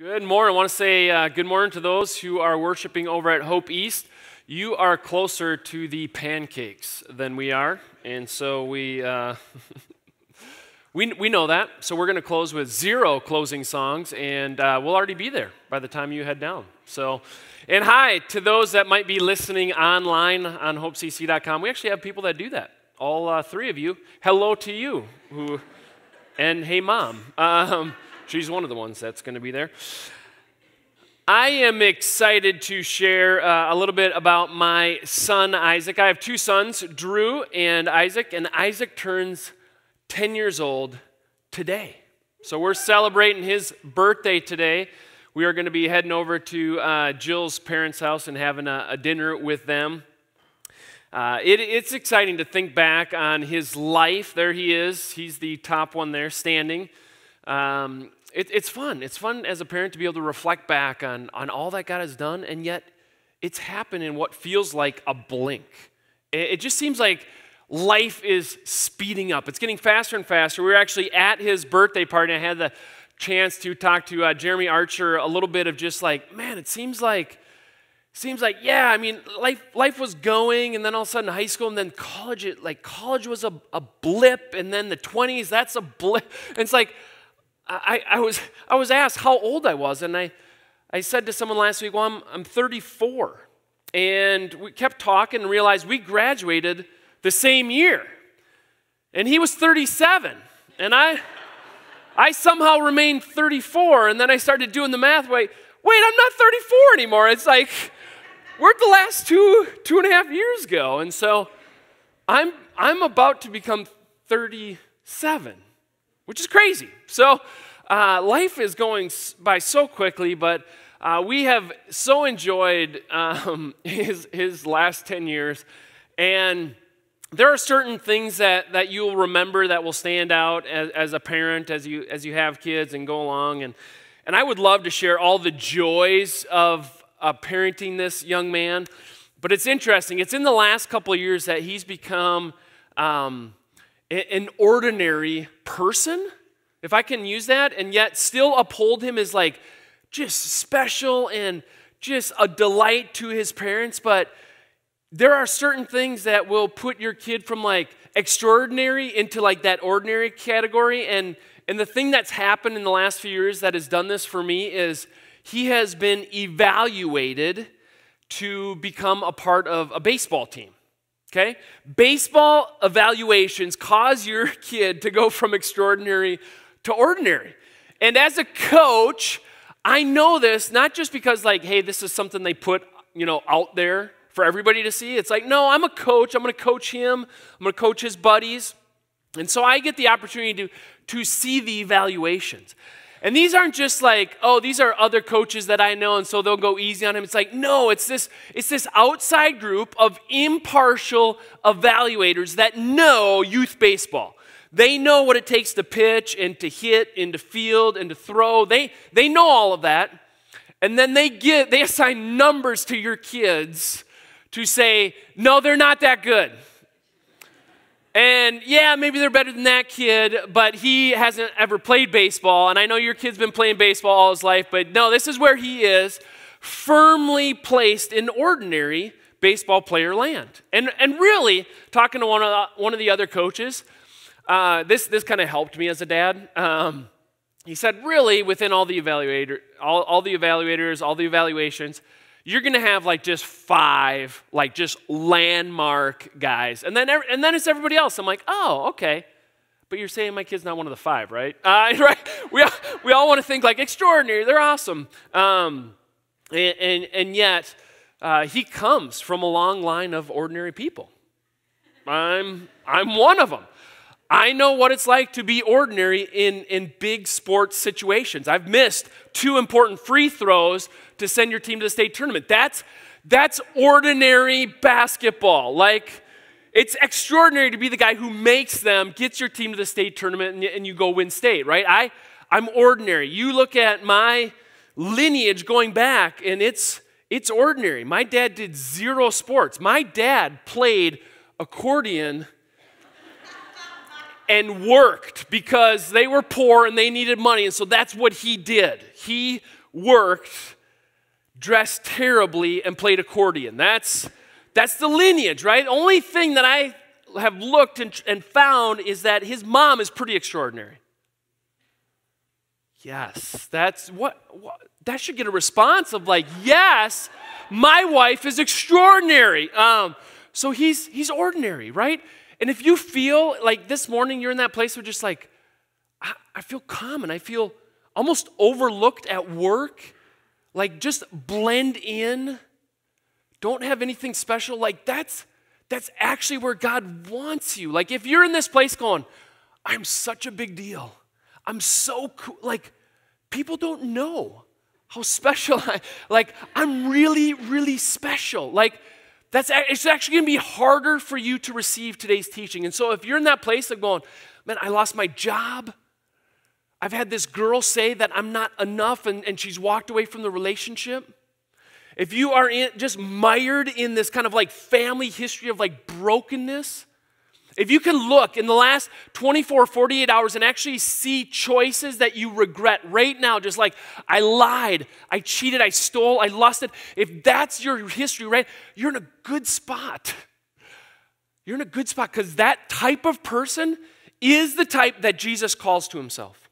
Good morning. I want to say uh, good morning to those who are worshiping over at Hope East. You are closer to the pancakes than we are, and so we uh, we, we know that. So we're going to close with zero closing songs, and uh, we'll already be there by the time you head down. So, and hi to those that might be listening online on hopecc.com. We actually have people that do that. All uh, three of you. Hello to you, who, and hey, mom. Um, She's one of the ones that's going to be there. I am excited to share uh, a little bit about my son Isaac. I have two sons, Drew and Isaac, and Isaac turns 10 years old today. So we're celebrating his birthday today. We are going to be heading over to uh, Jill's parents' house and having a, a dinner with them. Uh, it, it's exciting to think back on his life. There he is. He's the top one there standing. Um, it, it's fun. It's fun as a parent to be able to reflect back on, on all that God has done, and yet it's happened in what feels like a blink. It, it just seems like life is speeding up. It's getting faster and faster. We were actually at his birthday party, and I had the chance to talk to uh, Jeremy Archer a little bit of just like, man, it seems like seems like yeah i mean life, life was going and then all of a sudden high school and then college it, like college was a, a blip and then the 20s that's a blip and it's like I, I, was, I was asked how old I was, and I, I said to someone last week, Well, I'm, I'm 34. And we kept talking and realized we graduated the same year. And he was 37. And I, I somehow remained 34. And then I started doing the math. Wait, wait, I'm not 34 anymore. It's like, we're at the last two, two and a half years ago. And so I'm, I'm about to become 37 which is crazy. So uh, life is going by so quickly, but uh, we have so enjoyed um, his, his last 10 years. And there are certain things that, that you'll remember that will stand out as, as a parent as you, as you have kids and go along. And, and I would love to share all the joys of uh, parenting this young man. But it's interesting. It's in the last couple years that he's become um, an ordinary person, if I can use that, and yet still uphold him as like just special and just a delight to his parents. But there are certain things that will put your kid from like extraordinary into like that ordinary category. And, and the thing that's happened in the last few years that has done this for me is he has been evaluated to become a part of a baseball team. Okay? Baseball evaluations cause your kid to go from extraordinary to ordinary. And as a coach, I know this not just because like, hey, this is something they put, you know, out there for everybody to see. It's like, no, I'm a coach. I'm going to coach him. I'm going to coach his buddies. And so I get the opportunity to, to see the evaluations. And these aren't just like, oh, these are other coaches that I know, and so they'll go easy on him. It's like, no, it's this, it's this outside group of impartial evaluators that know youth baseball. They know what it takes to pitch and to hit and to field and to throw. They, they know all of that. And then they get they assign numbers to your kids to say, no, they're not that good. And yeah, maybe they're better than that kid, but he hasn't ever played baseball. And I know your kid's been playing baseball all his life, but no, this is where he is firmly placed in ordinary baseball player land. And, and really, talking to one of the, one of the other coaches, uh, this, this kind of helped me as a dad. Um, he said, really, within all the evaluator, all, all the evaluators, all the evaluations, you're going to have like just five, like just landmark guys. And then, and then it's everybody else. I'm like, oh, okay. But you're saying my kid's not one of the five, right? Uh, right? We all, we all want to think like extraordinary. They're awesome. Um, and, and, and, yet, uh, he comes from a long line of ordinary people. I'm, I'm one of them. I know what it's like to be ordinary in, in big sports situations. I've missed two important free throws to send your team to the state tournament. That's, that's ordinary basketball. Like, it's extraordinary to be the guy who makes them, gets your team to the state tournament, and, and you go win state, right? I, I'm ordinary. You look at my lineage going back, and it's, it's ordinary. My dad did zero sports. My dad played accordion and worked because they were poor and they needed money. And so that's what he did. He worked, dressed terribly, and played accordion. That's, that's the lineage, right? Only thing that I have looked and, and found is that his mom is pretty extraordinary. Yes, that's what, what that should get a response of like, yes, my wife is extraordinary. Um, so he's he's ordinary, right? And if you feel like this morning you're in that place where just like, I, I feel and I feel almost overlooked at work, like just blend in, don't have anything special, like that's that's actually where God wants you. Like if you're in this place going, I'm such a big deal. I'm so cool. Like people don't know how special I like I'm really really special. Like that's it's actually going to be harder for you to receive today's teaching. And so if you're in that place of going, man, I lost my job. I've had this girl say that I'm not enough and, and she's walked away from the relationship. If you are in, just mired in this kind of like family history of like brokenness, if you can look in the last 24, 48 hours and actually see choices that you regret right now, just like I lied, I cheated, I stole, I lusted, if that's your history, right, you're in a good spot. You're in a good spot because that type of person is the type that Jesus calls to himself.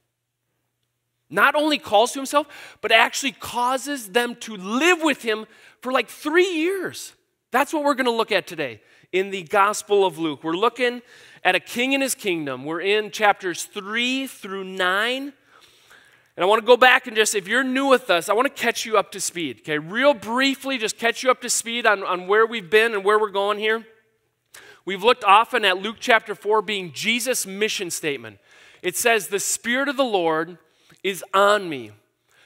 Not only calls to himself, but actually causes them to live with him for like three years. That's what we're going to look at today in the Gospel of Luke. We're looking at a king and his kingdom. We're in chapters 3 through 9. And I want to go back and just, if you're new with us, I want to catch you up to speed. Okay, real briefly, just catch you up to speed on, on where we've been and where we're going here. We've looked often at Luke chapter 4 being Jesus' mission statement. It says, The Spirit of the Lord is on me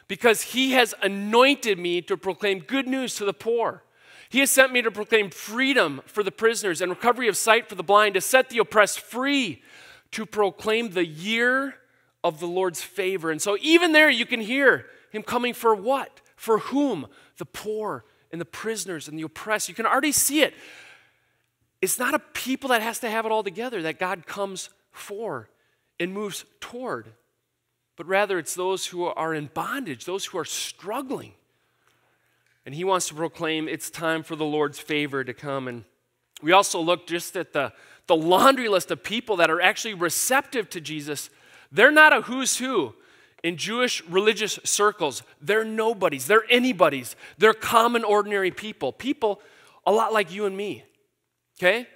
because he has anointed me to proclaim good news to the poor. He has sent me to proclaim freedom for the prisoners and recovery of sight for the blind, to set the oppressed free, to proclaim the year of the Lord's favor. And so, even there, you can hear him coming for what? For whom? The poor and the prisoners and the oppressed. You can already see it. It's not a people that has to have it all together that God comes for and moves toward, but rather it's those who are in bondage, those who are struggling. And he wants to proclaim it's time for the Lord's favor to come. And we also look just at the, the laundry list of people that are actually receptive to Jesus. They're not a who's who in Jewish religious circles. They're nobodies, they're anybody's. They're common, ordinary people. People a lot like you and me. Okay?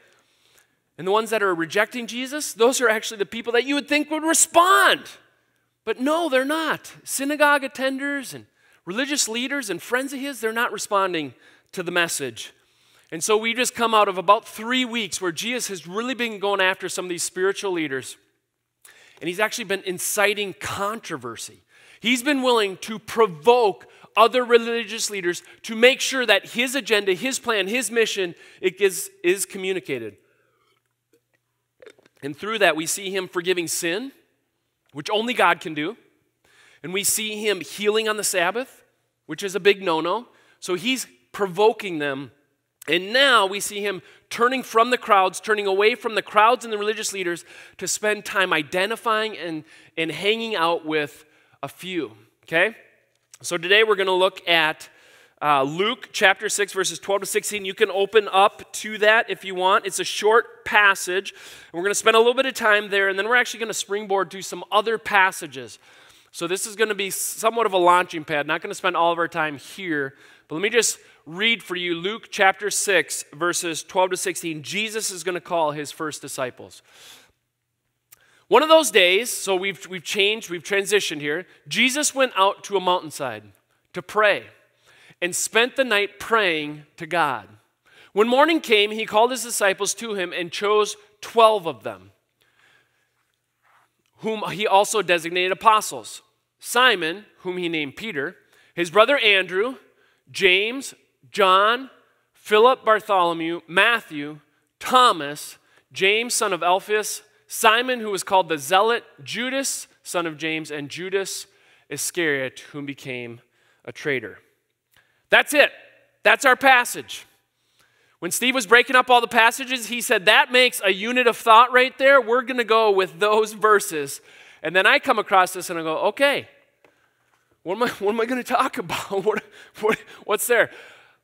And the ones that are rejecting Jesus, those are actually the people that you would think would respond. But no, they're not. Synagogue attenders and religious leaders and friends of his, they're not responding to the message. And so we just come out of about three weeks where Jesus has really been going after some of these spiritual leaders. And he's actually been inciting controversy. He's been willing to provoke other religious leaders to make sure that his agenda, his plan, his mission is, is communicated. And through that, we see him forgiving sin, which only God can do. And we see him healing on the Sabbath, which is a big no no. So he's provoking them. And now we see him turning from the crowds, turning away from the crowds and the religious leaders to spend time identifying and, and hanging out with a few. Okay? So today we're going to look at uh, Luke chapter 6, verses 12 to 16. You can open up to that if you want. It's a short passage. We're going to spend a little bit of time there, and then we're actually going to springboard to some other passages so this is going to be somewhat of a launching pad. Not going to spend all of our time here, but let me just read for you Luke chapter 6, verses 12 to 16. Jesus is going to call his first disciples. One of those days, so we've, we've changed, we've transitioned here. Jesus went out to a mountainside to pray and spent the night praying to God. When morning came, he called his disciples to him and chose 12 of them, whom he also designated apostles Simon, whom he named Peter, his brother Andrew, James, John, Philip, Bartholomew, Matthew, Thomas, James, son of Alphaeus, Simon, who was called the Zealot, Judas, son of James, and Judas Iscariot, whom became a traitor. That's it. That's our passage. When Steve was breaking up all the passages, he said, That makes a unit of thought right there. We're going to go with those verses and then I come across this and I go, okay, what am I, what am I going to talk about? What, what, what's there?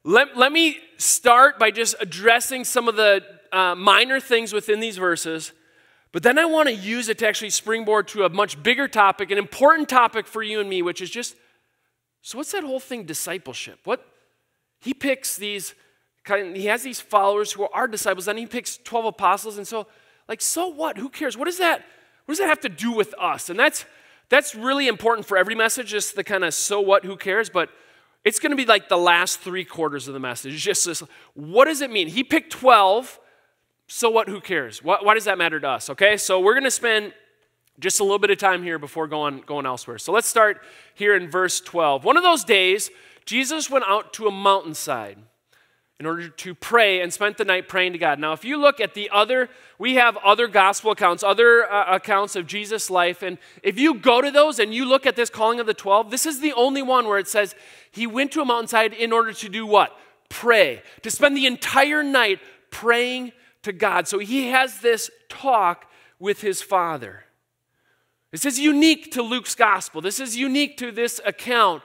Let, let me start by just addressing some of the uh, minor things within these verses, but then I want to use it to actually springboard to a much bigger topic, an important topic for you and me, which is just so what's that whole thing discipleship? What he picks these he has these followers who are disciples, then he picks 12 apostles, and so like so what? Who cares? What is that what does that have to do with us? And that's that's really important for every message, just the kind of so what, who cares, but it's going to be like the last three quarters of the message. Just this, what does it mean? He picked 12, so what, who cares? Why, why does that matter to us? Okay, so we're going to spend just a little bit of time here before going, going elsewhere. So let's start here in verse 12. One of those days, Jesus went out to a mountainside in order to pray and spent the night praying to God. Now, if you look at the other, we have other gospel accounts, other uh, accounts of Jesus' life, and if you go to those and you look at this calling of the 12, this is the only one where it says he went to a mountainside in order to do what? Pray. To spend the entire night praying to God. So he has this talk with his Father. This is unique to Luke's gospel. This is unique to this account.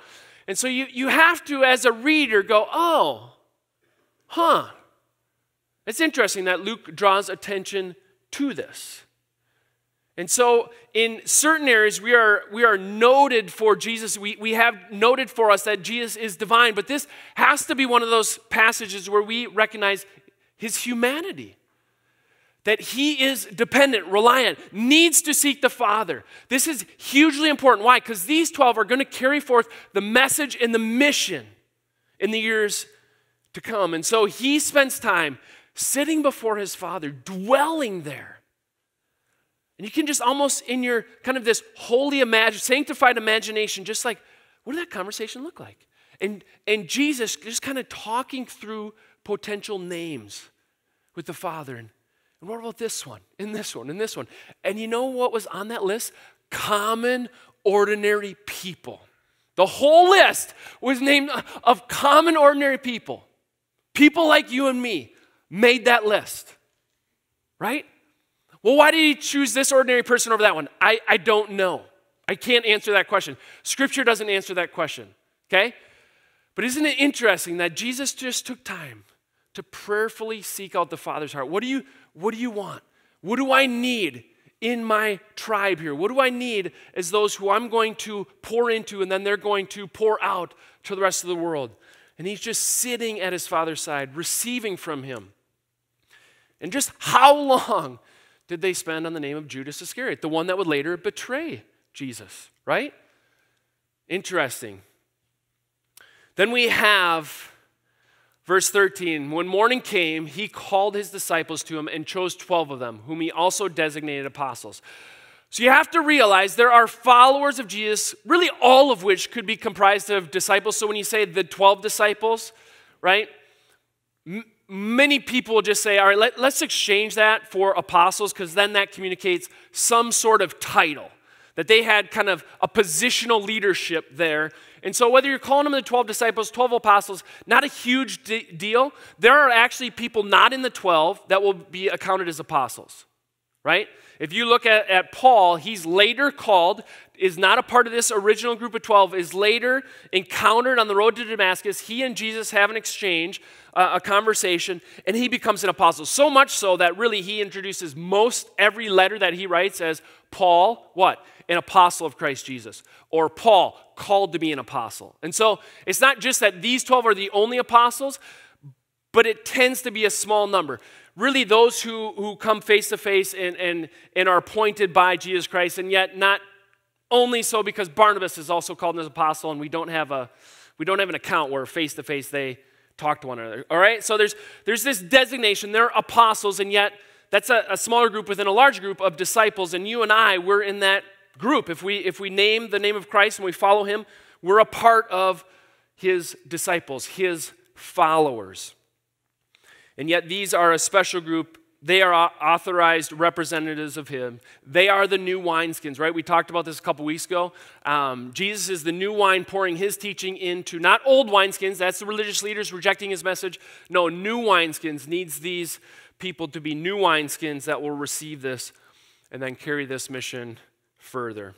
And so you, you have to, as a reader, go, oh, huh. It's interesting that Luke draws attention to this. And so, in certain areas, we are, we are noted for Jesus. We, we have noted for us that Jesus is divine, but this has to be one of those passages where we recognize his humanity. That he is dependent, reliant, needs to seek the Father. This is hugely important. Why? Because these 12 are going to carry forth the message and the mission in the years to come. And so he spends time sitting before his father, dwelling there. And you can just almost in your kind of this holy imagine, sanctified imagination, just like, what did that conversation look like? And, and Jesus just kind of talking through potential names with the Father. And, and what about this one, and this one, and this one? And you know what was on that list? Common, ordinary people. The whole list was named of common, ordinary people. People like you and me made that list, right? Well, why did he choose this ordinary person over that one? I, I don't know. I can't answer that question. Scripture doesn't answer that question, okay? But isn't it interesting that Jesus just took time to prayerfully seek out the Father's heart? What do you, what do you want? What do I need in my tribe here? What do I need as those who I'm going to pour into and then they're going to pour out to the rest of the world? And he's just sitting at his father's side, receiving from him. And just how long did they spend on the name of Judas Iscariot, the one that would later betray Jesus, right? Interesting. Then we have verse 13. When morning came, he called his disciples to him and chose 12 of them, whom he also designated apostles. So you have to realize there are followers of Jesus, really all of which could be comprised of disciples. So when you say the 12 disciples, right? Many people just say, all right, let, let's exchange that for apostles because then that communicates some sort of title, that they had kind of a positional leadership there. And so, whether you're calling them the 12 disciples, 12 apostles, not a huge de- deal. There are actually people not in the 12 that will be accounted as apostles, right? If you look at, at Paul, he's later called, is not a part of this original group of 12, is later encountered on the road to Damascus. He and Jesus have an exchange, uh, a conversation, and he becomes an apostle. So much so that really he introduces most every letter that he writes as Paul, what? An apostle of Christ Jesus. Or Paul, called to be an apostle. And so it's not just that these 12 are the only apostles, but it tends to be a small number really those who, who come face to face and, and, and are appointed by Jesus Christ, and yet not only so because Barnabas is also called an apostle, and we don't have a we don't have an account where face to face they talk to one another. All right, so there's there's this designation. They're apostles, and yet that's a, a smaller group within a large group of disciples, and you and I we're in that group. If we if we name the name of Christ and we follow Him, we're a part of His disciples, His followers. And yet, these are a special group. They are authorized representatives of Him. They are the new wineskins, right? We talked about this a couple weeks ago. Um, Jesus is the new wine pouring His teaching into not old wineskins, that's the religious leaders rejecting His message. No, new wineskins needs these people to be new wineskins that will receive this and then carry this mission further.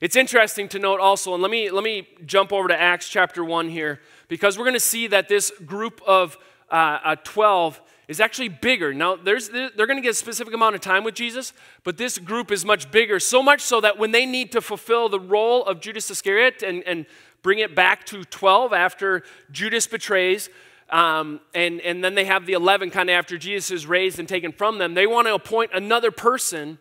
It's interesting to note also, and let me, let me jump over to Acts chapter 1 here, because we're going to see that this group of uh, uh, 12 is actually bigger. Now, there's, they're going to get a specific amount of time with Jesus, but this group is much bigger, so much so that when they need to fulfill the role of Judas Iscariot and, and bring it back to 12 after Judas betrays, um, and, and then they have the 11 kind of after Jesus is raised and taken from them, they want to appoint another person,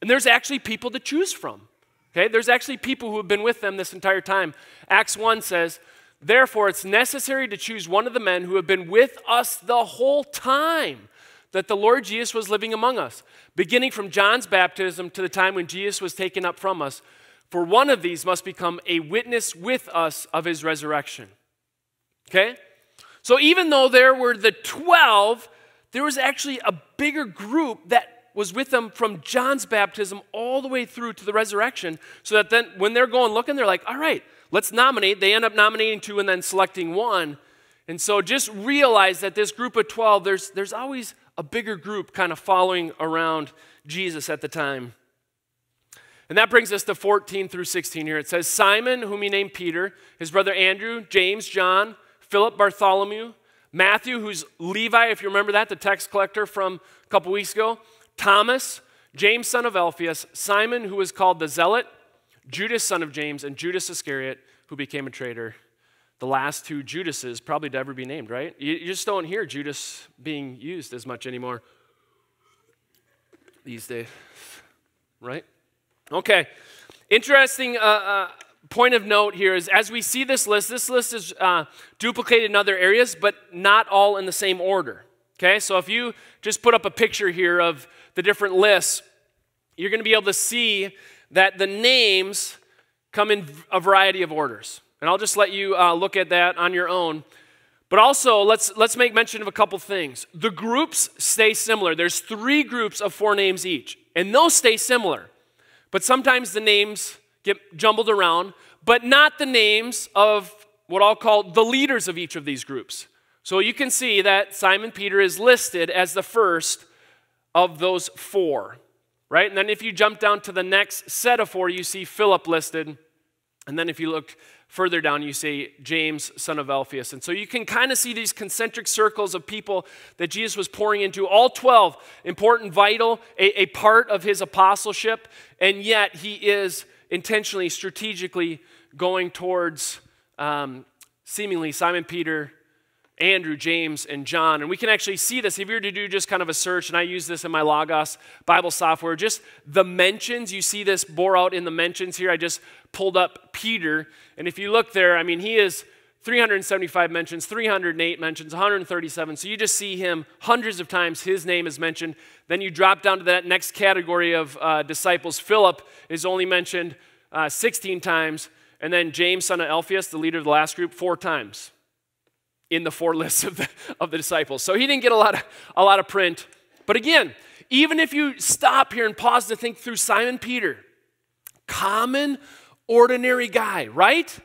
and there's actually people to choose from. Okay, there's actually people who have been with them this entire time. Acts 1 says, Therefore, it's necessary to choose one of the men who have been with us the whole time that the Lord Jesus was living among us, beginning from John's baptism to the time when Jesus was taken up from us. For one of these must become a witness with us of his resurrection. Okay? So even though there were the 12, there was actually a bigger group that was with them from John's baptism all the way through to the resurrection, so that then when they're going looking, they're like, all right, let's nominate. They end up nominating two and then selecting one. And so just realize that this group of 12, there's, there's always a bigger group kind of following around Jesus at the time. And that brings us to 14 through 16 here. It says, Simon, whom he named Peter, his brother Andrew, James, John, Philip, Bartholomew, Matthew, who's Levi, if you remember that, the tax collector from a couple weeks ago, Thomas, James, son of Alphaeus, Simon, who was called the Zealot, Judas, son of James, and Judas Iscariot, who became a traitor. The last two Judases probably to ever be named, right? You, just don't hear Judas being used as much anymore these days, right? Okay. Interesting uh, uh, point of note here is as we see this list, this list is uh, duplicated in other areas, but not all in the same order. Okay, so if you just put up a picture here of the different lists, you're going to be able to see that the names come in a variety of orders. And I'll just let you uh, look at that on your own. But also, let's, let's make mention of a couple things. The groups stay similar. There's three groups of four names each, and those stay similar. But sometimes the names get jumbled around, but not the names of what I'll call the leaders of each of these groups. So you can see that Simon Peter is listed as the first of those four, right? And then if you jump down to the next set of four, you see Philip listed. And then if you look further down, you see James, son of Alphaeus. And so you can kind of see these concentric circles of people that Jesus was pouring into, all 12, important, vital, a, a part of his apostleship. And yet he is intentionally, strategically going towards um, seemingly Simon Peter, Andrew, James, and John. And we can actually see this. If you were to do just kind of a search, and I use this in my Logos Bible software, just the mentions, you see this bore out in the mentions here. I just pulled up Peter. And if you look there, I mean, he is 375 mentions, 308 mentions, 137. So you just see him hundreds of times. His name is mentioned. Then you drop down to that next category of uh, disciples. Philip is only mentioned uh, 16 times. And then James, son of Alphaeus, the leader of the last group, four times in the four lists of the, of the disciples. So he didn't get a lot, of, a lot of print. But again, even if you stop here and pause to think through Simon Peter, common, ordinary guy, right?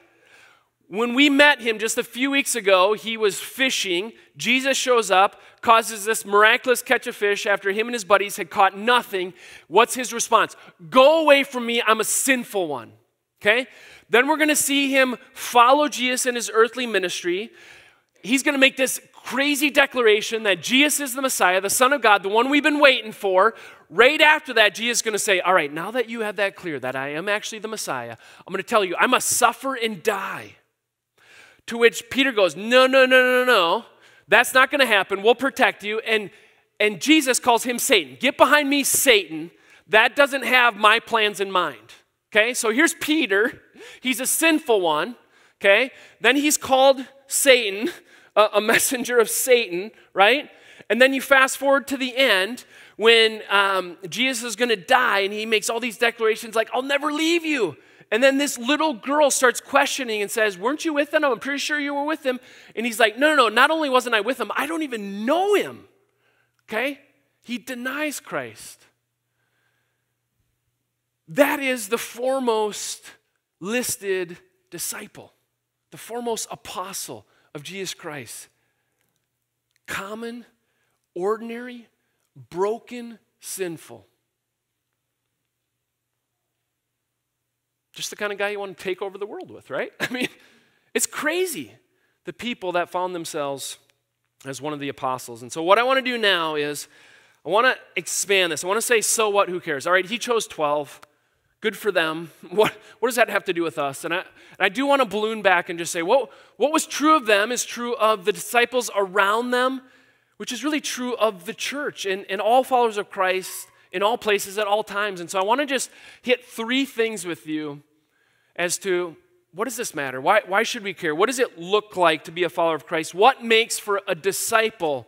When we met him just a few weeks ago, he was fishing. Jesus shows up, causes this miraculous catch of fish after him and his buddies had caught nothing. What's his response? Go away from me, I'm a sinful one. Okay? Then we're going to see him follow Jesus in his earthly ministry he's going to make this crazy declaration that Jesus is the Messiah, the Son of God, the one we've been waiting for. Right after that, Jesus is going to say, All right, now that you have that clear, that I am actually the Messiah, I'm going to tell you, I must suffer and die. To which Peter goes, No, no, no, no, no. That's not going to happen. We'll protect you. And, and Jesus calls him Satan. Get behind me, Satan. That doesn't have my plans in mind. Okay, so here's Peter. He's a sinful one. Okay, then he's called Satan a, a messenger of Satan, right? And then you fast forward to the end when um, Jesus is going to die and he makes all these declarations like, I'll never leave you. And then this little girl starts questioning and says, Weren't you with him? I'm pretty sure you were with him. And he's like, No, no, no, not only wasn't I with him, I don't even know him. Okay? He denies Christ. That is the foremost listed disciple, the foremost apostle of Jesus Christ. Common, ordinary, broken, sinful. just the kind of guy you want to take over the world with, right? I mean, it's crazy the people that found themselves as one of the apostles. And so, what I want to do now is I want to expand this. I want to say, so what? Who cares? All right, he chose 12. Good for them. What, what does that have to do with us? And I, and I do want to balloon back and just say, what, what was true of them is true of the disciples around them, which is really true of the church and, and all followers of Christ in all places at all times. And so I want to just hit three things with you as to what does this matter? Why, why should we care? What does it look like to be a follower of Christ? What makes for a disciple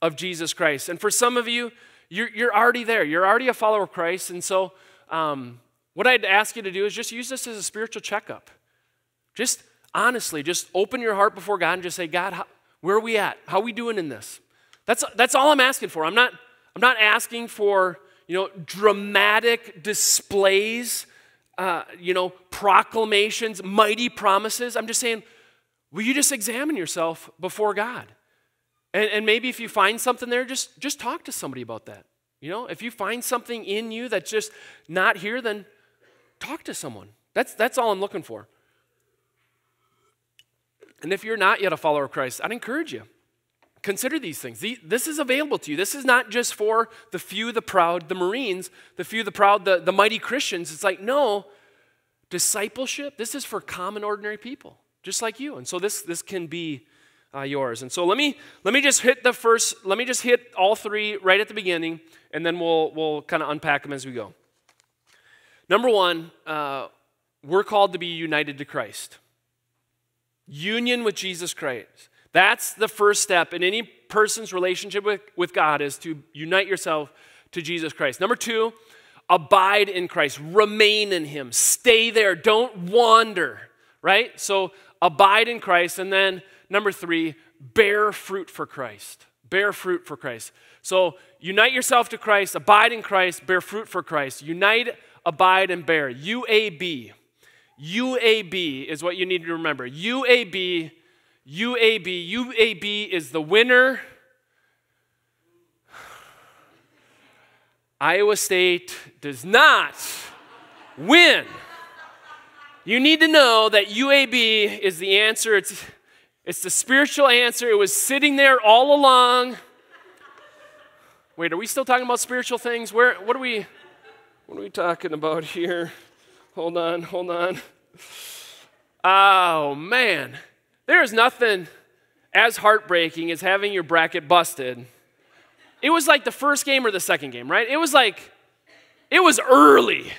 of Jesus Christ? And for some of you, you're, you're already there. You're already a follower of Christ. And so, um, what I'd ask you to do is just use this as a spiritual checkup. Just honestly, just open your heart before God and just say, God, how, where are we at? How are we doing in this? That's, that's all I'm asking for. I'm not, I'm not asking for you know, dramatic displays, uh, you know, proclamations, mighty promises. I'm just saying, will you just examine yourself before God? And, and maybe if you find something there, just, just talk to somebody about that. You know, if you find something in you that's just not here, then talk to someone. That's, that's all I'm looking for. And if you're not yet a follower of Christ, I'd encourage you Consider these things. This is available to you. This is not just for the few, the proud, the Marines, the few, the proud, the, the mighty Christians. It's like, no, discipleship, this is for common, ordinary people, just like you. And so this, this can be uh, yours. And so let me, let me just hit the first, let me just hit all three right at the beginning, and then we'll, we'll kind of unpack them as we go. Number one, uh, we're called to be united to Christ. Union with Jesus Christ. That's the first step in any person's relationship with, with God is to unite yourself to Jesus Christ. Number two, abide in Christ, remain in Him, stay there, don't wander, right? So abide in Christ. And then number three, bear fruit for Christ. Bear fruit for Christ. So unite yourself to Christ, abide in Christ, bear fruit for Christ. Unite, abide, and bear. UAB. UAB is what you need to remember. UAB UAB. UAB is the winner. Iowa State does not win. You need to know that UAB is the answer. It's, it's the spiritual answer. It was sitting there all along. Wait, are we still talking about spiritual things? Where what are we what are we talking about here? Hold on, hold on. Oh man. There is nothing as heartbreaking as having your bracket busted. It was like the first game or the second game, right? It was like, it was early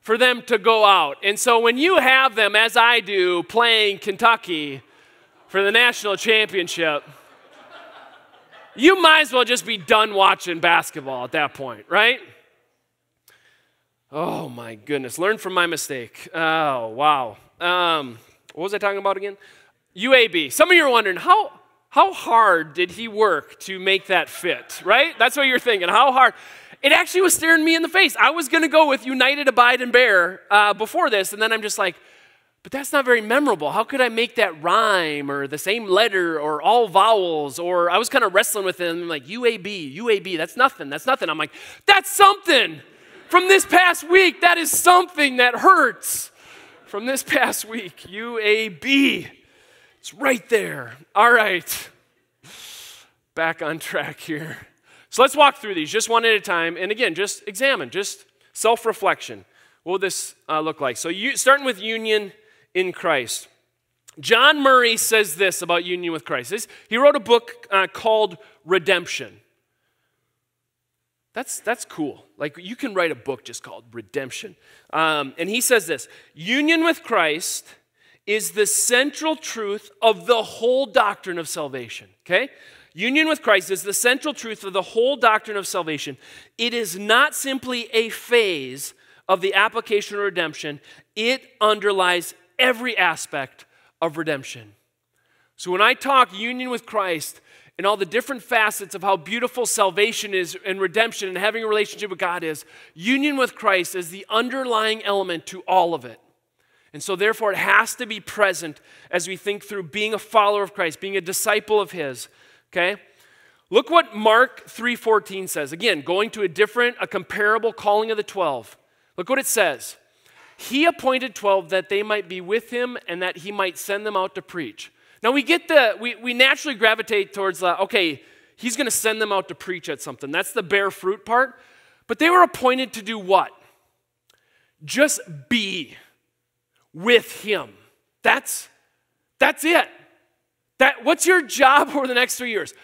for them to go out. And so when you have them, as I do, playing Kentucky for the national championship, you might as well just be done watching basketball at that point, right? Oh my goodness. Learn from my mistake. Oh, wow. Um, what was I talking about again? UAB. Some of you are wondering, how, how hard did he work to make that fit, right? That's what you're thinking. How hard? It actually was staring me in the face. I was going to go with United, Abide, and Bear uh, before this, and then I'm just like, but that's not very memorable. How could I make that rhyme or the same letter or all vowels? Or I was kind of wrestling with him, like UAB, UAB, that's nothing, that's nothing. I'm like, that's something from this past week. That is something that hurts from this past week. UAB. It's right there. All right. Back on track here. So let's walk through these just one at a time. And again, just examine, just self reflection. What would this uh, look like? So, you, starting with union in Christ. John Murray says this about union with Christ. He wrote a book uh, called Redemption. That's, that's cool. Like, you can write a book just called Redemption. Um, and he says this Union with Christ is the central truth of the whole doctrine of salvation. Okay? Union with Christ is the central truth of the whole doctrine of salvation. It is not simply a phase of the application of redemption, it underlies every aspect of redemption. So when I talk union with Christ and all the different facets of how beautiful salvation is and redemption and having a relationship with God is, union with Christ is the underlying element to all of it. And so, therefore, it has to be present as we think through being a follower of Christ, being a disciple of His. Okay? Look what Mark 3:14 says. Again, going to a different, a comparable calling of the 12. Look what it says. he appointed 12 that they might be with him and that he might send them out to preach. Now we get the, we, we naturally gravitate towards, okay, he's going to send them out to preach at something. That's the bear fruit part. But they were appointed to do what? Just be with him. That's, that's it. That, what's your job over the next three years?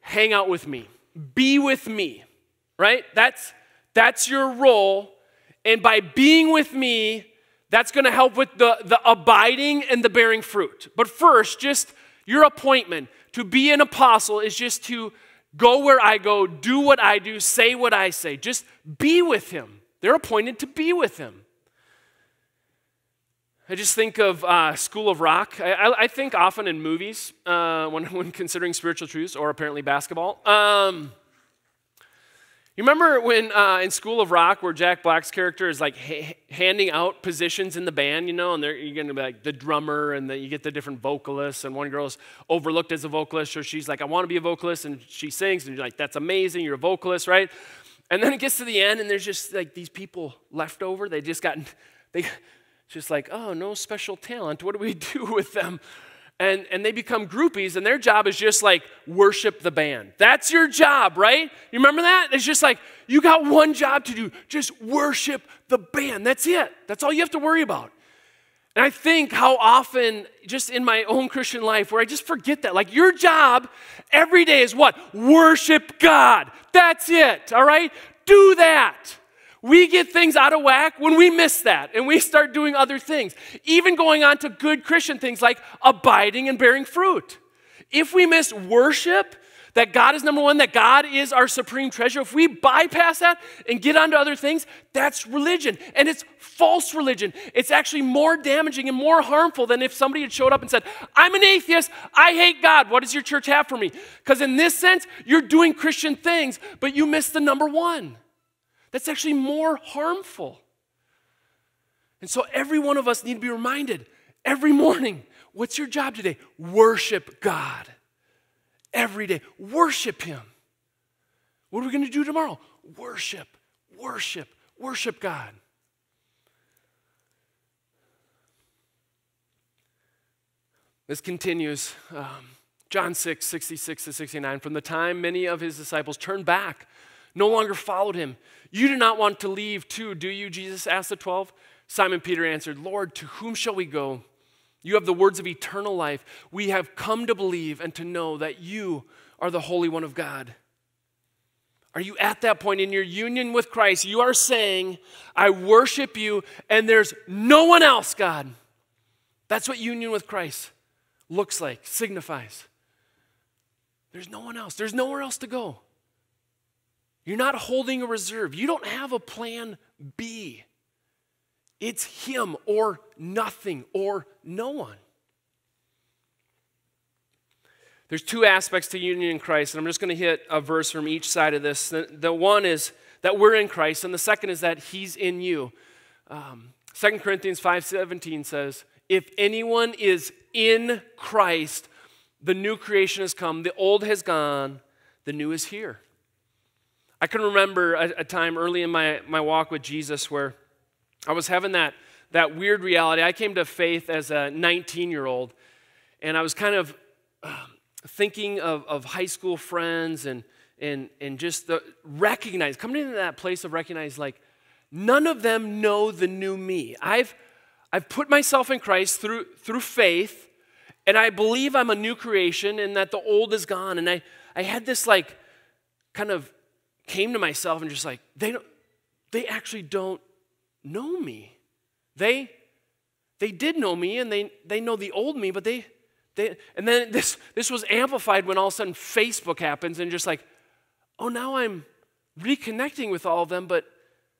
Hang out with me. Be with me, right? That's, that's your role. And by being with me, that's going to help with the, the abiding and the bearing fruit. But first, just your appointment to be an apostle is just to go where I go, do what I do, say what I say. Just be with him. They're appointed to be with him. I just think of uh, School of Rock. I, I, think often in movies uh, when, when considering spiritual truths, or apparently basketball. Um, you remember when uh, in School of Rock, where Jack Black's character is like ha- handing out positions in the band, you know, and you're to be like the drummer, and then you get the different vocalists, and one girl's overlooked as a vocalist, so she's like, I want to be a vocalist, and she sings, and you're like, that's amazing, you're a vocalist, right? And then it gets to the end, and there's just like these people left over. They just got, they, just like, oh, no special talent. What do we do with them? And, and they become groupies, and their job is just like worship the band. That's your job, right? You remember that? It's just like you got one job to do just worship the band. That's it. That's all you have to worry about. And I think how often, just in my own Christian life, where I just forget that. Like, your job every day is what? Worship God. That's it, all right? Do that. We get things out of whack when we miss that and we start doing other things, even going on to good Christian things like abiding and bearing fruit. If we miss worship, that God is number one, that God is our supreme treasure, if we bypass that and get onto other things, that's religion. And it's false religion. It's actually more damaging and more harmful than if somebody had showed up and said, I'm an atheist, I hate God. What does your church have for me? Because in this sense, you're doing Christian things, but you miss the number one. That's actually more harmful. And so every one of us need to be reminded every morning what's your job today? Worship God. Every day. Worship Him. What are we going to do tomorrow? Worship, worship, worship God. This continues. Um, John 6, 66 to 69. From the time many of his disciples turned back, no longer followed him, you do not want to leave too, do you? Jesus asked the 12. Simon Peter answered, Lord, to whom shall we go? You have the words of eternal life. We have come to believe and to know that you are the Holy One of God. Are you at that point in your union with Christ? You are saying, I worship you, and there's no one else, God. That's what union with Christ looks like, signifies. There's no one else, there's nowhere else to go. You're not holding a reserve. You don't have a plan B. It's Him or nothing or no one. There's two aspects to union in Christ, and I'm just going to hit a verse from each side of this. The, the, one is that we're in Christ, and the second is that He's in you. Um, 2 Corinthians 5:17 says, "If anyone is in Christ, the new creation has come, the old has gone, the new is here." I can remember a, a, time early in my, my walk with Jesus where I was having that, that weird reality. I came to faith as a 19 year old, and I was kind of uh, thinking of, of high school friends and, and, and just the, recognize, coming into that place of recognize, like, none of them know the new me. I've, I've put myself in Christ through, through faith, and I believe I'm a new creation and that the old is gone. And I, I had this, like, kind of came to myself and just like, they don't, they actually don't know me. They, they did know me and they, they know the old me, but they, they, and then this, this was amplified when all of a sudden Facebook happens and just like, oh, now I'm reconnecting with all of them, but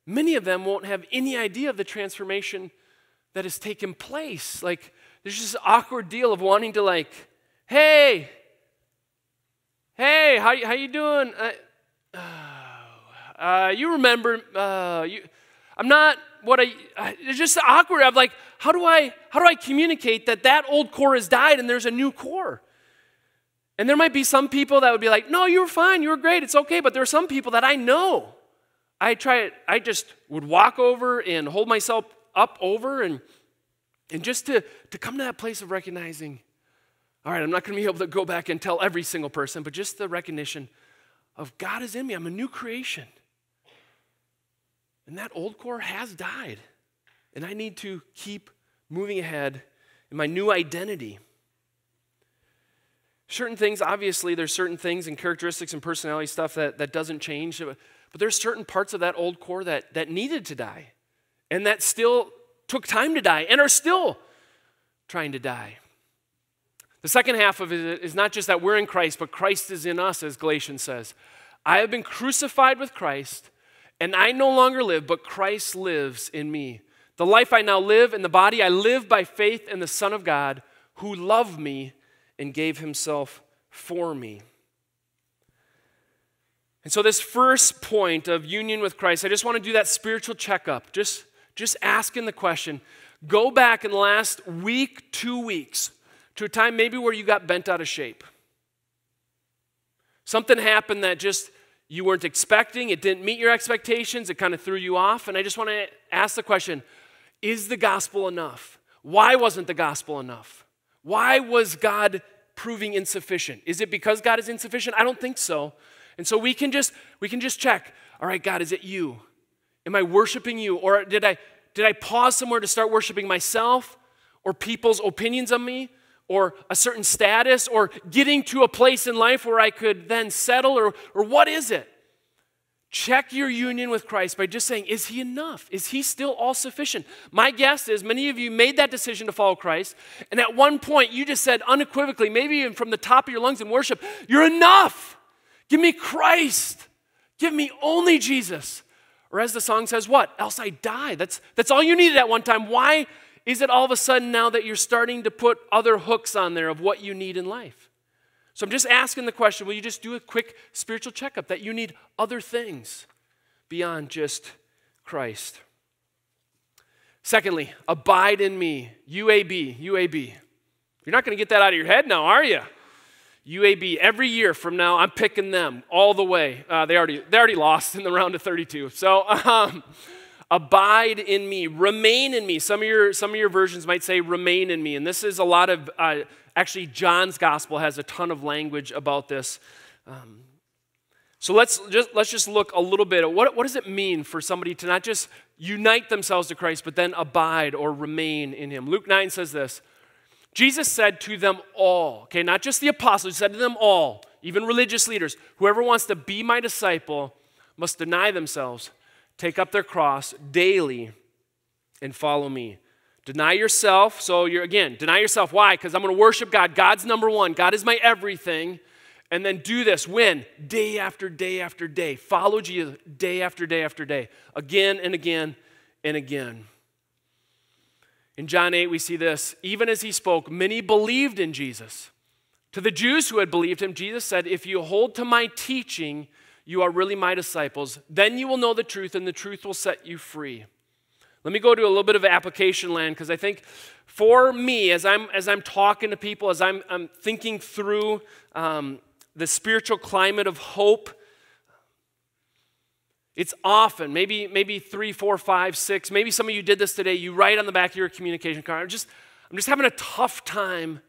many of them won't have any idea of the transformation that has taken place. Like, there's just an awkward deal of wanting to like, hey, hey, how, how you doing? Uh, uh, uh, you remember, uh, you, I'm not what I, it's just awkward. I'm like, how do I, how do I communicate that that old Cor has died and there's a new Cor? And there might be some people that would be like, no, you were fine, you were great, it's okay. But there are some people that I know. I try I just would walk over and hold myself up over and, and just to, to come to that place of recognizing, all right, I'm not going to be able to go back and tell every single person, but just the recognition of God is in me. I'm a new creation. And that old Cor has died. And I need to keep moving ahead in my new identity. Certain things, obviously, there's certain things and characteristics and personality stuff that, that doesn't change, but there's certain parts of that old Cor that, that needed to die and that still took time to die and are still trying to die. The second half of it is not just that we're in Christ, but Christ is in us, as Galatians says. I have been crucified with Christ, and I no longer live, but Christ lives in me. The life I now live in the body, I live by faith in the Son of God who loved me and gave himself for me. And so, this first point of union with Christ, I just want to do that spiritual checkup. Just, just asking the question go back in the last week, two weeks, to a time maybe where you got bent out of shape. Something happened that just you weren't expecting, it didn't meet your expectations, it kind of threw you off. And I just want to ask the question is the gospel enough? Why wasn't the gospel enough? Why was God proving insufficient? Is it because God is insufficient? I don't think so. And so we can just we can just check. All right, God, is it you? Am I worshiping you or did I did I pause somewhere to start worshiping myself or people's opinions of me or a certain status or getting to a place in life where I could then settle or or what is it? Check your union with Christ by just saying, Is He enough? Is He still all sufficient? My guess is many of you made that decision to follow Christ, and at one point you just said unequivocally, maybe even from the top of your lungs in worship, You're enough. Give me Christ. Give me only Jesus. Or as the song says, What? Else I die. That's, that's all you needed at one time. Why is it all of a sudden now that you're starting to put other hooks on there of what you need in life? So I'm just asking the question will you just do a quick spiritual checkup that you need other things beyond just Christ? Secondly, abide in me. UAB, UAB. You're not going to get that out of your head now, are you? UAB, every year from now, I'm picking them all the way. Uh, they, already, they already lost in the round of 32. So, um, abide in me, remain in me. Some of, your, some of your versions might say remain in me. And this is a lot of uh, Actually, John's gospel has a ton of language about this. Um, so let's just, let's just look a little bit at what, what does it mean for somebody to not just unite themselves to Christ, but then abide or remain in him. Luke 9 says this Jesus said to them all, okay, not just the apostles, he said to them all, even religious leaders, whoever wants to be my disciple must deny themselves, take up their cross daily, and follow me. Deny yourself. So you're, again, deny yourself. Why? Because I'm going to worship God. God's number one. God is my everything. And then do this. When? Day after day after day. Follow Jesus day after day after day. Again and again and again. In John 8, we see this. Even as he spoke, many believed in Jesus. To the Jews who had believed him, Jesus said, If you hold to my teaching, you are really my disciples. Then you will know the truth, and the truth will set you free. Let me go to a little bit of application land because I think for me, as I'm, as I'm talking to people, as I'm, I'm thinking through um, the spiritual climate of hope, it's often, maybe, maybe three, four, five, six, maybe some of you did this today, you write on the back of your communication card, I'm just, I'm just having a tough time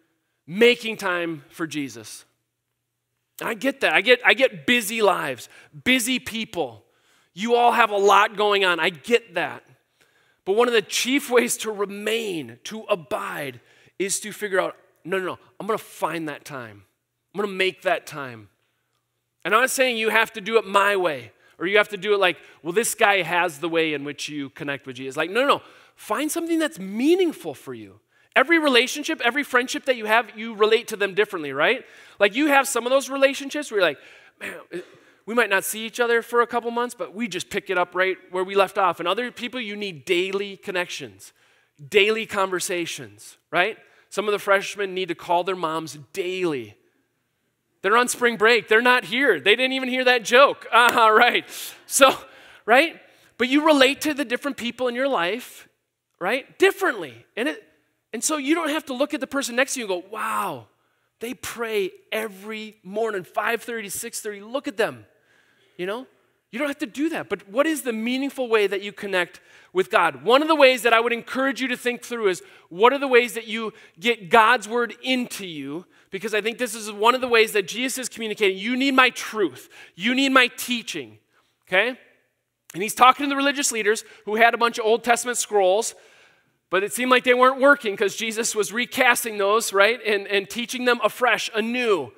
making time for Jesus. I get that. I get, I get busy lives, busy people. You all have a lot going on. I get that. But one of the chief ways to remain, to abide, is to figure out no, no, no, I'm going to find that time. I'm going to make that time. And I'm not saying you have to do it my way or you have to do it like, well, this guy has the way in which you connect with Jesus. Like, no, no, no. Find something that's meaningful for you. Every relationship, every friendship that you have, you relate to them differently, right? Like, you have some of those relationships where you're like, man, we might not see each other for a couple months, but we just pick it up right where we left off. And other people, you need daily connections, daily conversations, right? Some of the freshmen need to call their moms daily. They're on spring break. They're not here. They didn't even hear that joke. Uh, right. So, right? But you relate to the different people in your life, right? Differently. And it and so you don't have to look at the person next to you and go, "Wow, they pray every morning, 5:30, 6:30. Look at them." You know? You don't have to do that. But what is the meaningful way that you connect with God? One of the ways that I would encourage you to think through is what are the ways that you get God's word into you? Because I think this is one of the ways that Jesus is communicating. You need my truth, you need my teaching. Okay? And he's talking to the religious leaders who had a bunch of Old Testament scrolls, but it seemed like they weren't working because Jesus was recasting those, right? And, and teaching them afresh, anew.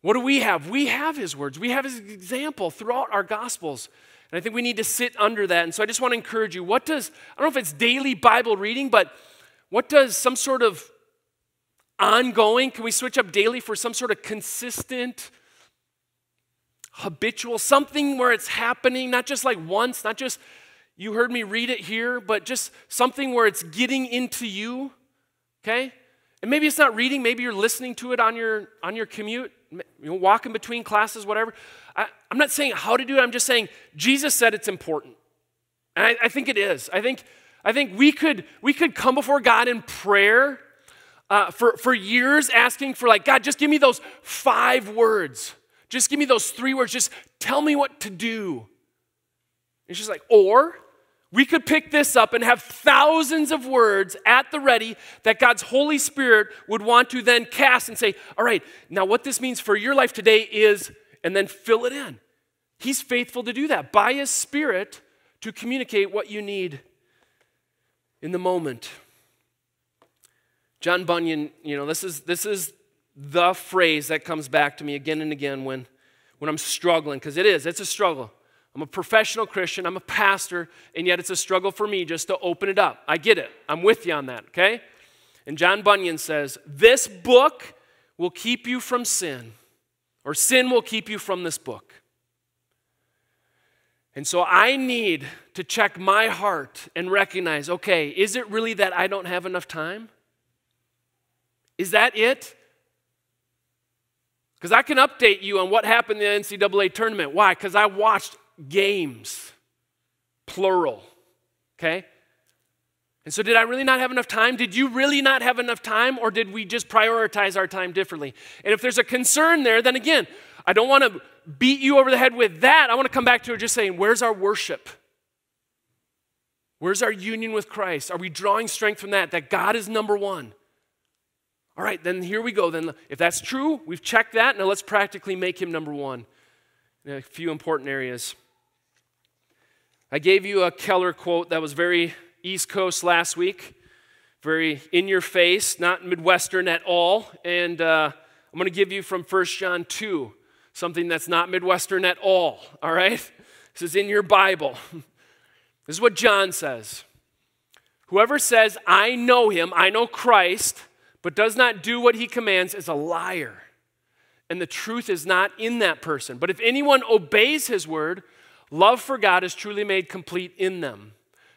What do we have? We have his words. We have his example throughout our gospels. And I think we need to sit under that. And so I just want to encourage you. What does, I don't know if it's daily Bible reading, but what does some sort of ongoing, can we switch up daily for some sort of consistent, habitual, something where it's happening, not just like once, not just you heard me read it here, but just something where it's getting into you, okay? And maybe it's not reading, maybe you're listening to it on your on your commute, you know, walking between classes, whatever. I, am not saying how to do it, I'm just saying Jesus said it's important. And I, I think it is. I think, I think we could we could come before God in prayer uh, for, for years asking for like, God, just give me those five words just give me those three words. Just tell me what to do. And she's like, or we could pick this up and have thousands of words at the ready that God's Holy Spirit would want to then cast and say, all right, now what this means for your life today is, and then fill it in. He's faithful to do that by His Spirit to communicate what you need in the moment. John Bunyan, you know, this is, this is the phrase that comes back to me again and again when, when I'm struggling, because it is, it's a struggle. I'm a professional Christian, I'm a pastor, and yet it's a struggle for me just to open it up. I get it. I'm with you on that, okay? And John Bunyan says, This book will keep you from sin, or sin will keep you from this book. And so I need to check my heart and recognize okay, is it really that I don't have enough time? Is that it? Because I can update you on what happened in the NCAA tournament. Why? Because I watched games, plural. Okay? And so, did I really not have enough time? Did you really not have enough time? Or did we just prioritize our time differently? And if there's a concern there, then again, I don't want to beat you over the head with that. I want to come back to just saying, where's our worship? Where's our union with Christ? Are we drawing strength from that? That God is number one. All right, then here we go. Then, if that's true, we've checked that. Now let's practically make him number one in a few important areas. I gave you a Keller quote that was very East Coast last week, very in your face, not Midwestern at all. And uh, I'm going to give you from 1 John 2, something that's not Midwestern at all. All right? This is in your Bible. This is what John says Whoever says, I know him, I know Christ, but does not do what he commands is a liar. And the truth is not in that person. But if anyone obeys his word, love for God is truly made complete in them.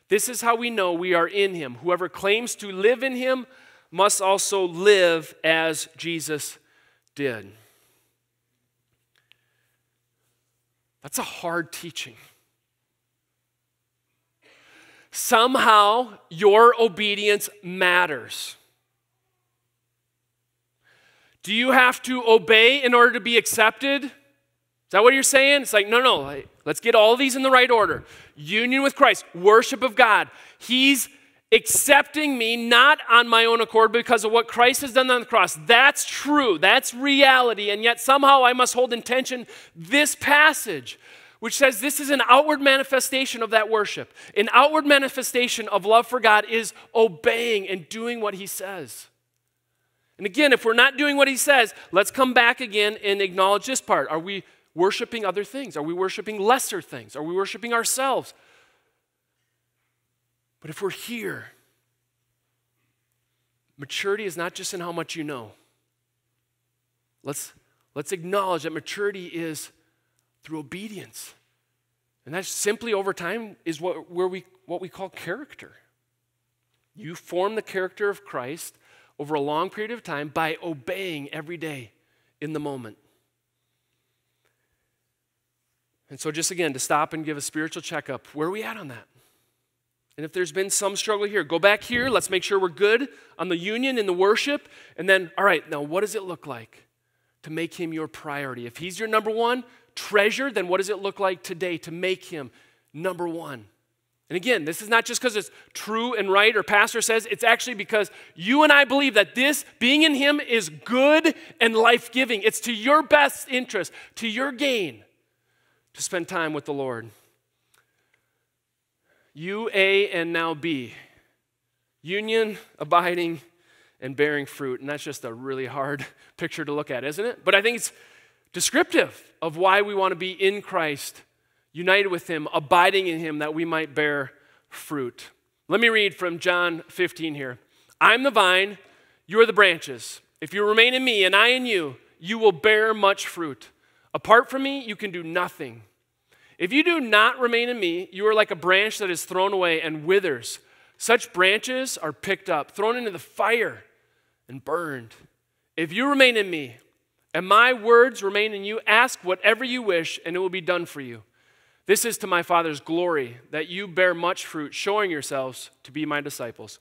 This is how we know we are in him. Whoever claims to live in him must also live as Jesus did. That's a hard teaching. Somehow, your obedience matters. Do you have to obey in order to be accepted? Is that what you're saying? It's like, no, no, let's get all these in the right order. Union with Christ, worship of God. He's accepting me not on my own accord because of what Christ has done on the cross. That's true. That's reality. And yet somehow I must hold in tension this passage, which says this is an outward manifestation of that worship. An outward manifestation of love for God is obeying and doing what he says. And again, if we're not doing what he says, let's come back again and acknowledge this part. Are we worshiping other things? Are we worshiping lesser things? Are we worshiping ourselves? But if we're here, maturity is not just in how much you know. Let's, let's acknowledge that maturity is through obedience. And that's simply over time is what, where we, what we call character. You form the character of Christ over a long period of time by obeying every day in the moment. And so, just again, to stop and give a spiritual checkup, where are we at on that? And if there's been some struggle here, go back here. Let's make sure we're good on the union and the worship. And then, all right, now what does it look like to make him your priority? If he's your number one, treasure, then what does it look like today to make him number one? And again, this is not just because it's true and right or pastor says, it's actually because you and I believe that this being in him is good and life giving. It's to your best interest, to your gain, to spend time with the Lord. You, A, and now B. Union, abiding, and bearing fruit. And that's just a really hard picture to look at, isn't it? But I think it's descriptive of why we want to be in Christ, united with Him, abiding in Him, that we might bear fruit. Let me read from John 15 here. I'm the vine, you are the branches. If you remain in me and I in you, you will bear much fruit. Apart from me, you can do nothing. If you do not remain in me, you are like a branch that is thrown away and withers. Such branches are picked up, thrown into the fire, and burned. If you remain in me, and my words remain in you, ask whatever you wish, and it will be done for you. This is to my Father's glory, that you bear much fruit, showing yourselves to be my disciples.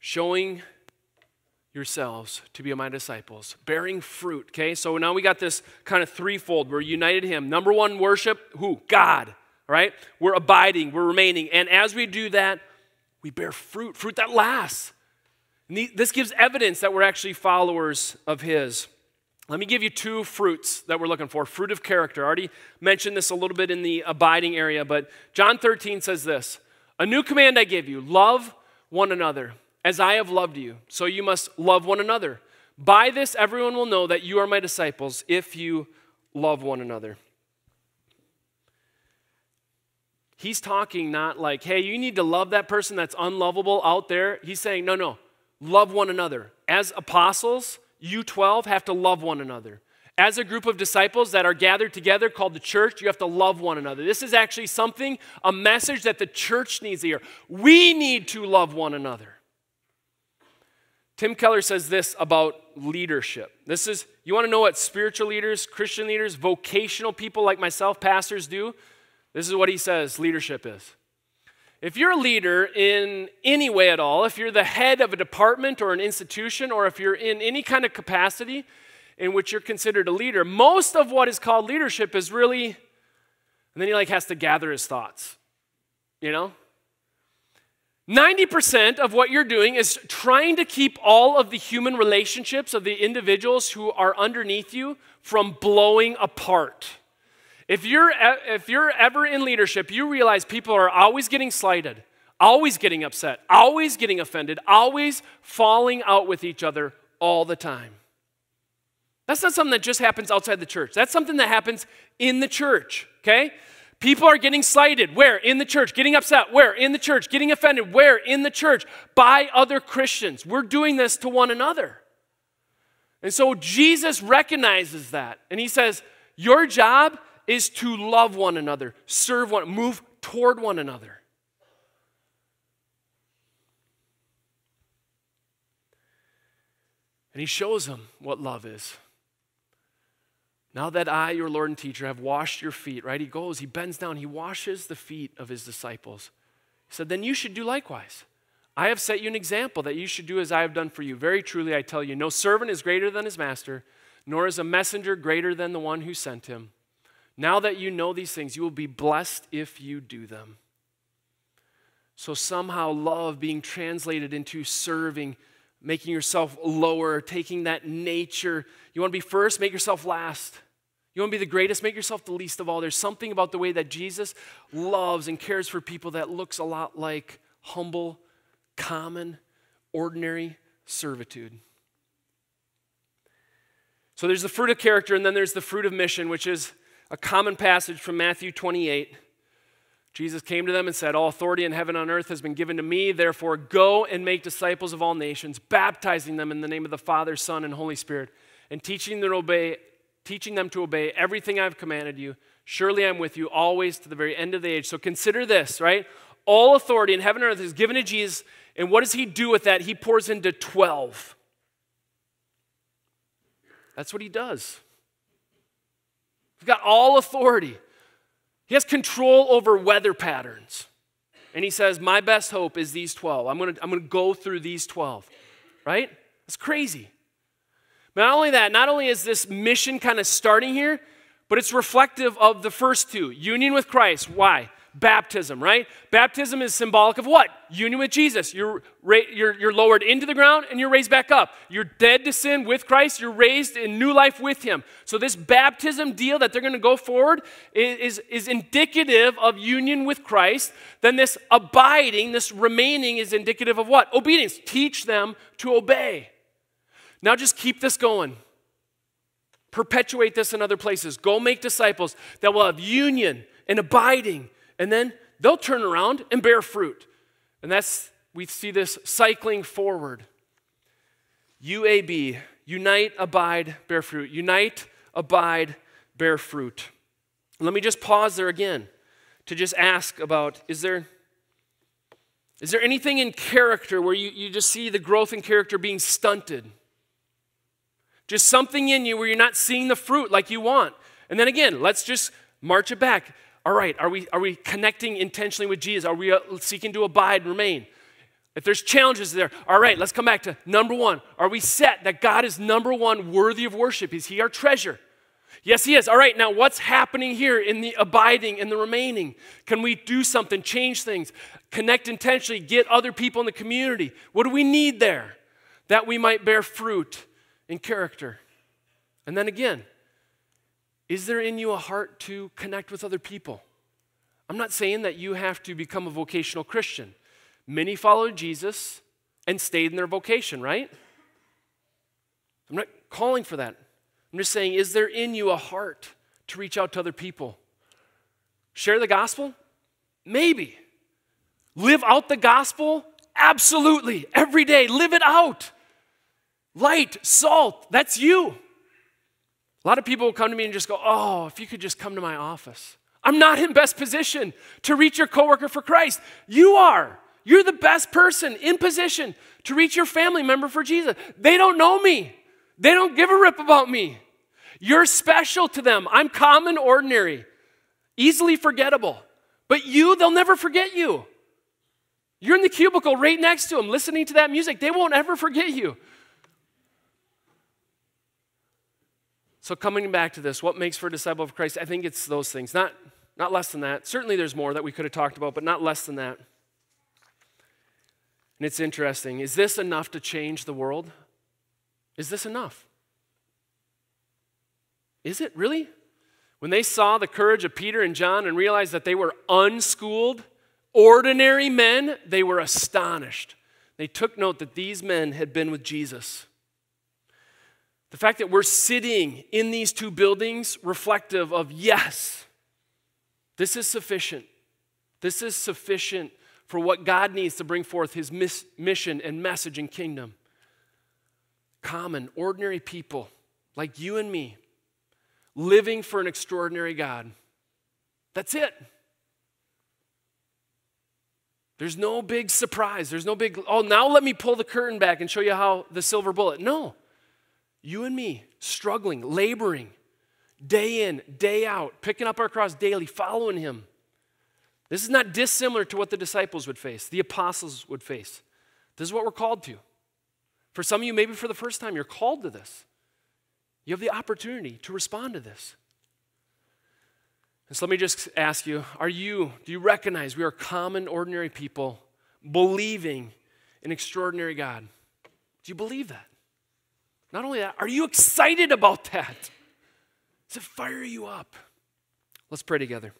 Showing yourselves to be my disciples, bearing fruit. Okay, so now we got this kind of threefold. We're united Him. Number one, worship who? God, right? We're abiding, we're remaining. And as we do that, we bear fruit, fruit that lasts. This gives evidence that we're actually followers of His. Let me give you two fruits that we're looking for fruit of character. I already mentioned this a little bit in the abiding area, but John 13 says this A new command I give you love one another as I have loved you, so you must love one another. By this, everyone will know that you are my disciples if you love one another. He's talking not like, hey, you need to love that person that's unlovable out there. He's saying, no, no, love one another. As apostles, you 12 have to love one another. As a group of disciples that are gathered together called the church, you have to love one another. This is actually something, a message that the church needs to hear. We need to love one another. Tim Keller says this about leadership. This is, you want to know what spiritual leaders, Christian leaders, vocational people like myself, pastors do? This is what he says leadership is. If you're a leader in any way at all, if you're the head of a department or an institution, or if you're in any kind of capacity in which you're considered a leader, most of what is called leadership is really, and then he like has to gather his thoughts, you know? 90% of what you're doing is trying to keep all of the human relationships of the individuals who are underneath you from blowing apart. If you're, if you're ever in leadership, you realize people are always getting slighted, always getting upset, always getting offended, always falling out with each other all the time. That's not something that just happens outside the church. That's something that happens in the church, okay? People are getting slighted. Where? In the church. Getting upset. Where? In the church. Getting offended. Where? In the church. By other Christians. We're doing this to one another. And so Jesus recognizes that. And he says, Your job is to love one another, serve one, move toward one another. And he shows them what love is. Now that I, your Lord and teacher, have washed your feet, right? He goes, he bends down, he washes the feet of his disciples. He said, Then you should do likewise. I have set you an example that you should do as I have done for you. Very truly, I tell you, no servant is greater than his master, nor is a messenger greater than the one who sent him. Now that you know these things, you will be blessed if you do them. So, somehow, love being translated into serving, making yourself lower, taking that nature. You want to be first, make yourself last. You want to be the greatest? Make yourself the least of all. There's something about the way that Jesus loves and cares for people that looks a lot like humble, common, ordinary servitude. So there's the fruit of character, and then there's the fruit of mission, which is a common passage from Matthew 28. Jesus came to them and said, All authority in heaven and on earth has been given to me. Therefore, go and make disciples of all nations, baptizing them in the name of the Father, Son, and Holy Spirit, and teaching them to obey teaching them to obey everything I've commanded you. Surely I'm with you always to the very end of the age. So consider this, right? All authority in heaven and earth is given to Jesus. And what does he do with that? He pours into 12. That's what he does. He's got all authority. He has control over weather patterns. And he says, My best hope is these 12. I'm going to I'm going to go through these 12. Right? It's crazy. Not only that, not only is this mission kind of starting here, but it's reflective of the first two union with Christ. Why? baptism, right? Baptism is symbolic of what? Union with Jesus. You're, you're, you're lowered into the ground and you're raised back up. You're dead to sin with Christ. You're raised in new life with Him. So, this baptism deal that they're going to go forward is, is indicative of union with Christ. Then, this abiding, this remaining, is indicative of what? Obedience. Teach them to obey. Now, just keep this going. Perpetuate this in other places. Go make disciples that will have union and abiding and then they'll turn around and bear fruit. And that's, we see this cycling forward. UAB, unite, abide, bear fruit. Unite, abide, bear fruit. Let me just pause there again to just ask about is there, is there anything in character where you, you just see the growth in character being stunted? Just something in you where you're not seeing the fruit like you want. And then again, let's just march it back all right, are we, are we connecting intentionally with Jesus? Are we uh, seeking to abide and remain? If there's challenges there, all right, let's come back to number one. Are we set that God is number one, worthy of worship? Is He our treasure? Yes, He is. All right, now what's happening here in the abiding and the remaining? Can we do something, change things, connect intentionally, get other people in the community? What do we need there that we might bear fruit in character? And then again, is there in you a heart to connect with other people? I'm not saying that you have to become a vocational Christian. Many followed Jesus and stayed in their vocation, right? I'm not calling for that. I'm just saying, is there in you a heart to reach out to other people? Share the gospel? Maybe. Live out the gospel? Absolutely. Every day, live it out. Light, salt, that's you. A lot of people will come to me and just go, Oh, if you could just come to my office. I'm not in best position to reach your coworker for Christ. You are. You're the best person in position to reach your family member for Jesus. They don't know me. They don't give a rip about me. You're special to them. I'm common, ordinary, easily forgettable. But you, they'll never forget you. You're in the cubicle right next to them listening to that music. They won't ever forget you. So, coming back to this, what makes for a disciple of Christ? I think it's those things, not, not less than that. Certainly, there's more that we could have talked about, but not less than that. And it's interesting. Is this enough to change the world? Is this enough? Is it really? When they saw the courage of Peter and John and realized that they were unschooled, ordinary men, they were astonished. They took note that these men had been with Jesus. The fact that we're sitting in these two buildings reflective of yes, this is sufficient. This is sufficient for what God needs to bring forth his mission and message and kingdom. Common, ordinary people like you and me living for an extraordinary God. That's it. There's no big surprise. There's no big, oh, now let me pull the curtain back and show you how the silver bullet. No. You and me, struggling, laboring, day in, day out, picking up our cross daily, following Him. This is not dissimilar to what the disciples would face, the apostles would face. This is what we're called to. For some of you, maybe for the first time, you're called to this. You have the opportunity to respond to this. And so let me just ask you are you, do you recognize we are common, ordinary people believing in extraordinary God? Do you believe that? Not only that, are you excited about that? Does it fire you up? Let's pray together.